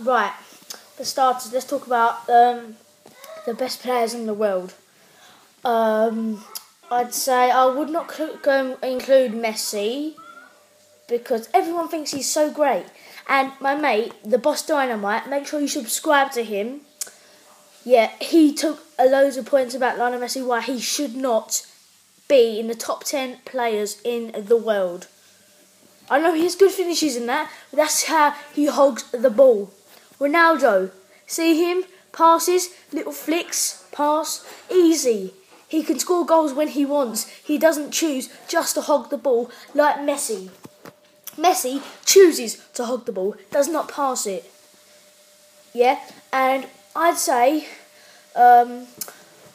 Right, for starters, let's talk about um, the best players in the world. Um, I'd say I would not include Messi because everyone thinks he's so great. And my mate, the Boss Dynamite, make sure you subscribe to him. Yeah, he took a loads of points about Lionel Messi why he should not be in the top 10 players in the world. I know he has good finishes in that, but that's how he hogs the ball. Ronaldo, see him? Passes, little flicks, pass, easy. He can score goals when he wants. He doesn't choose just to hog the ball like Messi. Messi chooses to hog the ball, does not pass it. Yeah, and I'd say um,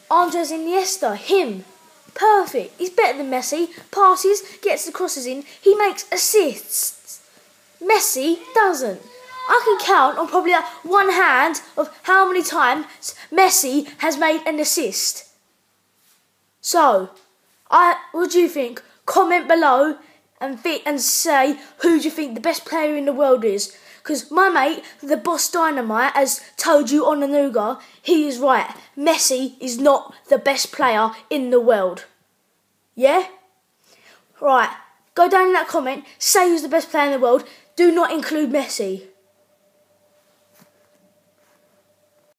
Andres Iniesta, him, perfect. He's better than Messi. Passes, gets the crosses in. He makes assists. Messi doesn't. I can count on probably uh, one hand of how many times Messi has made an assist. So, I what do you think? Comment below and and say who do you think the best player in the world is. Because my mate, the boss dynamite, has told you on nougat, he is right. Messi is not the best player in the world. Yeah? Right. Go down in that comment, say who's the best player in the world. Do not include Messi.